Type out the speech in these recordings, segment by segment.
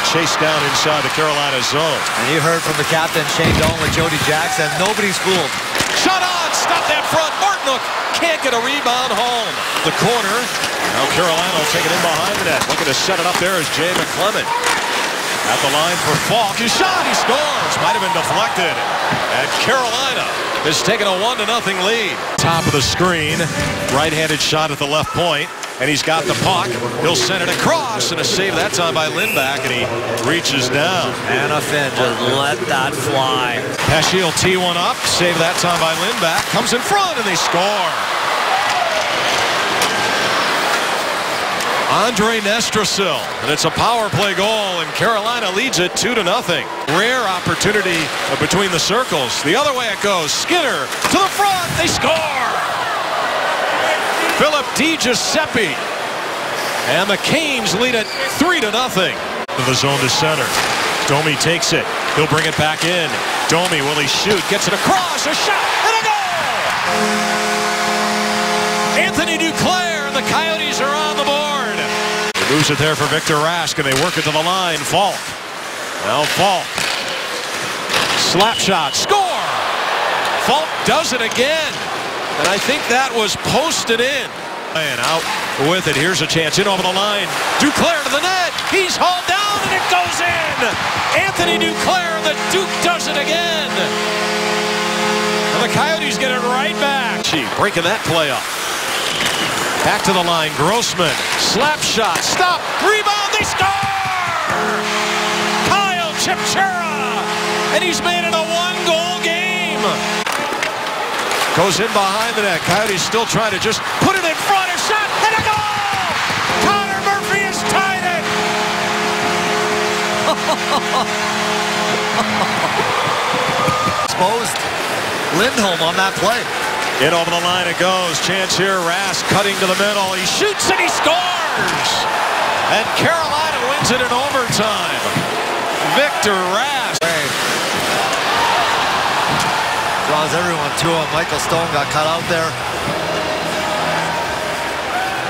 be chased down inside the Carolina zone. And you heard from the captain, Shane Doan with Jody Jackson. Nobody's fooled. Shot on! Stop that front. Martinook can't get a rebound home. The corner. Now Carolina will take it in behind the net. Looking to set it up there is Jay McClement. At the line for Faulk. His shot. He scores. Might have been deflected. And Carolina has taken a one to nothing lead. Top of the screen. Right-handed shot at the left point. And he's got the puck. He'll send it across. And a save that time by Lindback. And he reaches down. Hanifin just let that fly. Pesce will tee one up. Save that time by Lindback. Comes in front and they score. Andrej Nestrasil. And it's a power play goal, and Carolina leads it 2 to nothing. Rare opportunity between the circles. The other way it goes. Skinner to the front. They score. Phillip Di Giuseppe. And the Canes lead it 3 to nothing. The zone to center. Domi takes it. He'll bring it back in. Domi, will he shoot? Gets it across. A shot and a goal! Anthony Duclair and the Coyotes are on the board. He moves it there for Victor Rask, and they work it to the line. Faulk. Now Faulk. Slap shot. Score! Faulk does it again. And I think that was posted in. And out with it. Here's a chance in over the line. Duclair to the net. He's hauled down and it goes in. Anthony Duclair, the Duke does it again. And the Coyotes get it right back. Gee, breaking that play up. Back to the line. Grossmann. Slap shot. Stop. Rebound. They score! Kyle Chipchura. And he's made Goes in behind the net. Coyotes still trying to just put it in front. A shot and a goal! Connor Murphy has tied it. Exposed Lindholm on that play. In over the line it goes. Chance here. Rask cutting to the middle. He shoots and he scores. And Carolina wins it in overtime. Victor Rask. Draws everyone to him. Michael Stone got cut out there.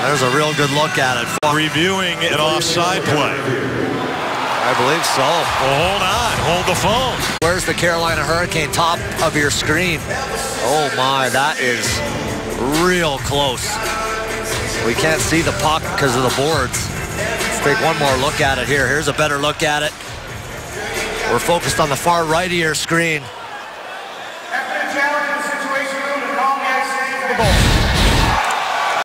There's a real good look at it. Reviewing an offside play. I believe so. Well, hold on. Hold the phone. Where's the Carolina Hurricane? Top of your screen. Oh my, that is real close. We can't see the puck because of the boards. Let's take one more look at it here. Here's a better look at it. We're focused on the far right of your screen. Super Bowl.